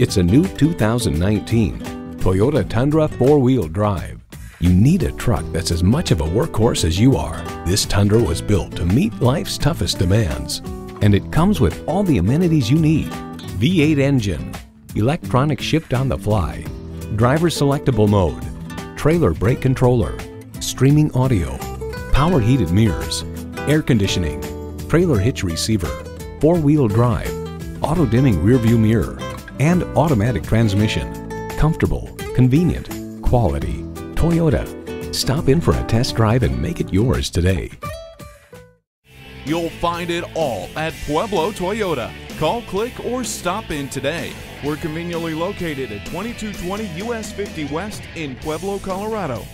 It's a new 2019 Toyota Tundra four-wheel drive. You need a truck that's as much of a workhorse as you are. This Tundra was built to meet life's toughest demands. And it comes with all the amenities you need. V8 engine, electronic shift on the fly, driver selectable mode, trailer brake controller, streaming audio, power heated mirrors, air conditioning, trailer hitch receiver, four-wheel drive, auto dimming rearview mirror, and automatic transmission. Comfortable, convenient, quality. Toyota. Stop in for a test drive and make it yours today. You'll find it all at Pueblo Toyota. Call, click, or stop in today. We're conveniently located at 2220 US 50 West in Pueblo, Colorado.